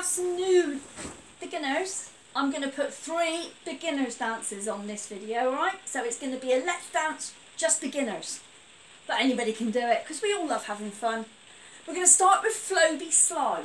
that's new beginners. I'm going to put three beginners dances on this video, alright? So it's going to be a let's dance just beginners. But anybody can do it because we all love having fun. We're going to start with Flobie Slide.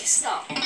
Stop.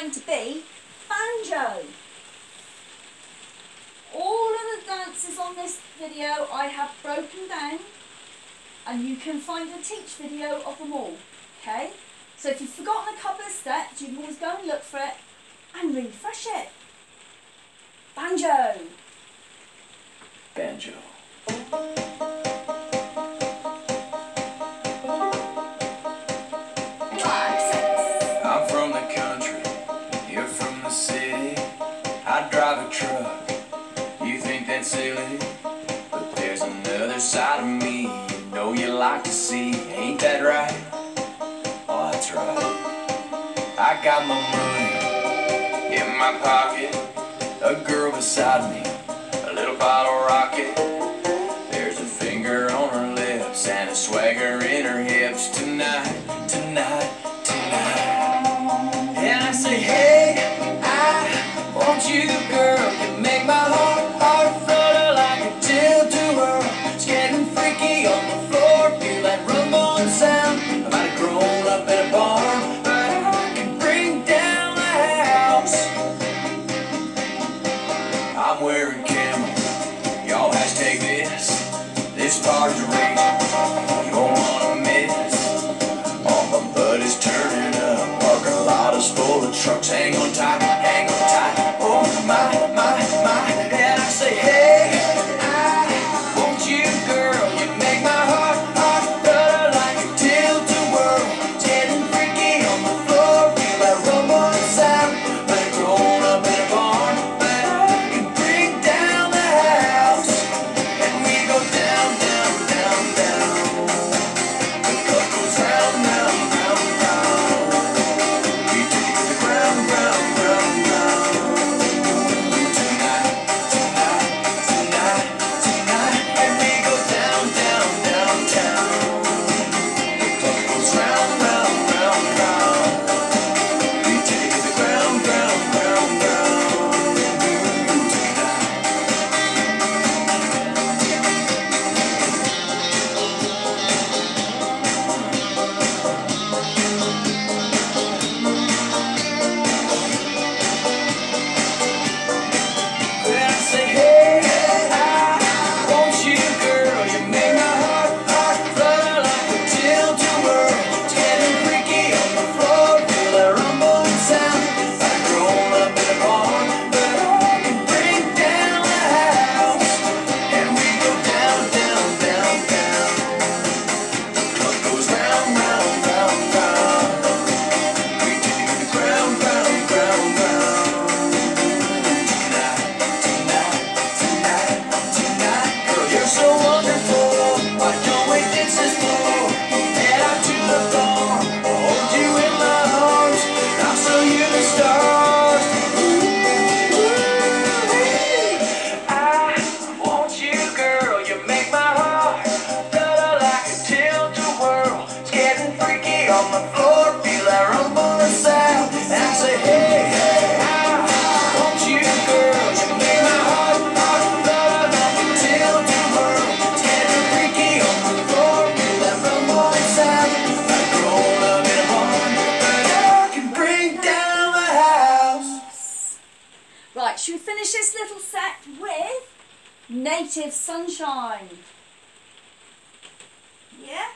going to be banjo. All of the dances on this video I have broken down and you can find a teach video of them all, okay? So if you've forgotten a couple of steps, you can always go and look for it and refresh it. Banjo. Banjo. I got my money in my pocket, a girl beside me, a little bottle rocket. Francisco. native sunshine. Yeah?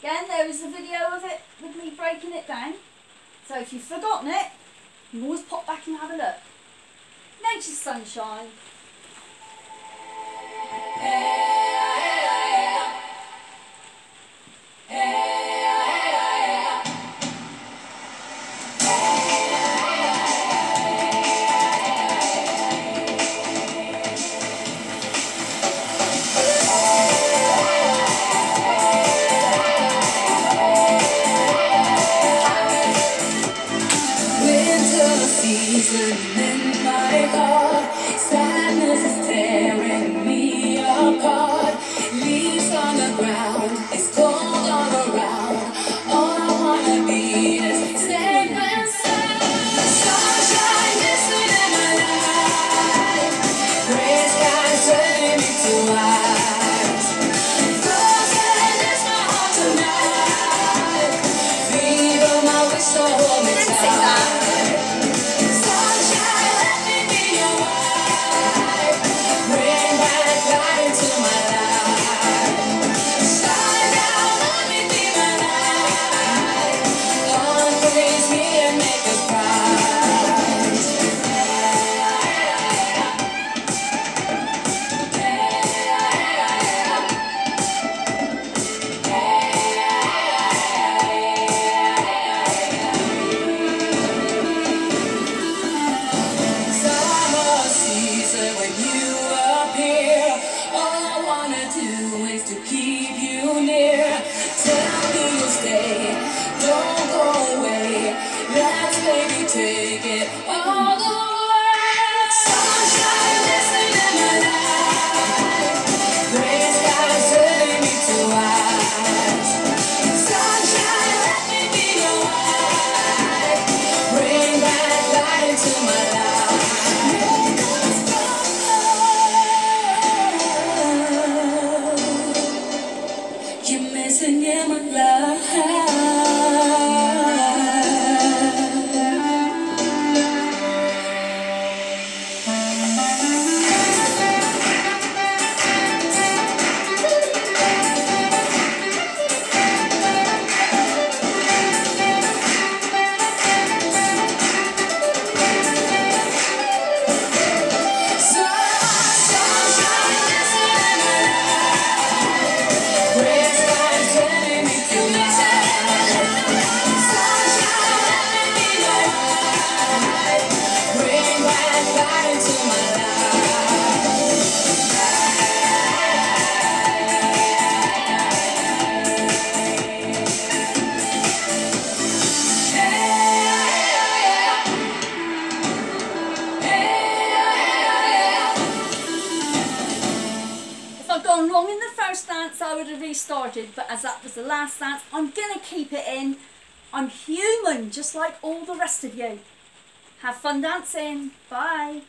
Again, there is a video of it with me breaking it down. So if you've forgotten it, you can always pop back and have a look. Native sunshine. Hey. Sadness is tearing me apart. Leaves on the ground. Started, but as that was the last dance, I'm going to keep it in. I'm human, just like all the rest of you. Have fun dancing. Bye.